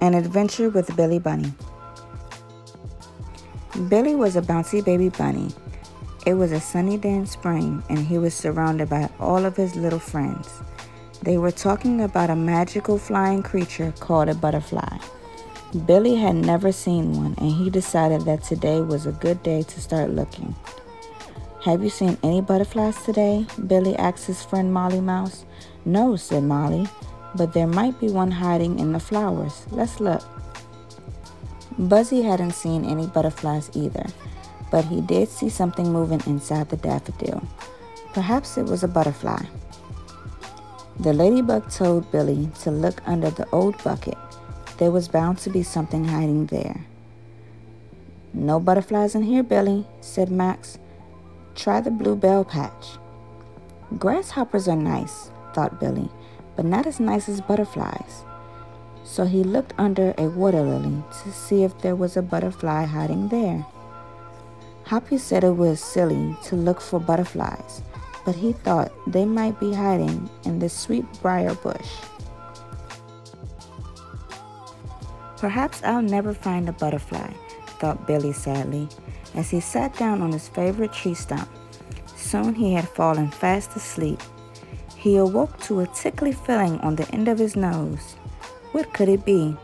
An Adventure with Billy Bunny. Billy was a bouncy baby bunny. It was a sunny day in spring, and he was surrounded by all of his little friends. They were talking about a magical flying creature called a butterfly. Billy had never seen one, and he decided that today was a good day to start looking. Have you seen any butterflies today? Billy asked his friend Molly Mouse. No, said Molly, but there might be one hiding in the flowers. Let's look. Buzzy hadn't seen any butterflies either, but he did see something moving inside the daffodil. Perhaps it was a butterfly. The ladybug told Billy to look under the old bucket. There was bound to be something hiding there. No butterflies in here, Billy, said Max. Try the bluebell patch. Grasshoppers are nice, thought Billy, but not as nice as butterflies. So he looked under a water lily to see if there was a butterfly hiding there. Hoppy said it was silly to look for butterflies, but he thought they might be hiding in the sweet briar bush. Perhaps I'll never find a butterfly, thought Billy sadly, as he sat down on his favorite tree stump. Soon he had fallen fast asleep he awoke to a tickly feeling on the end of his nose. What could it be?